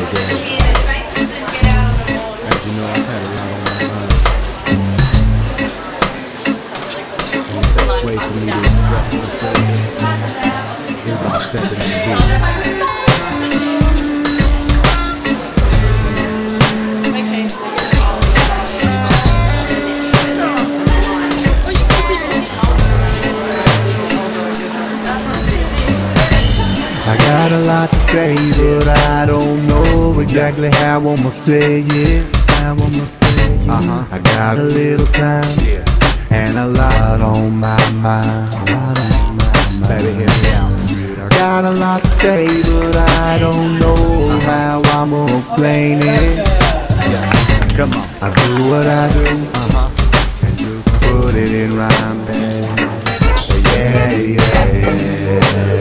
Girl. As you know, I've had a lot on my mind. And the way for me to express myself got a lot to say, but I don't know exactly how I'ma say it. How I'ma say it. Uh-huh. I got a little time and a lot on my mind. A lot on my mind. Baby, hear me out. I got a lot to say, but I don't know how I'ma explain it. Come on. I do what I do Uh-huh. and just put it in rhyme. Yeah, yeah, yeah.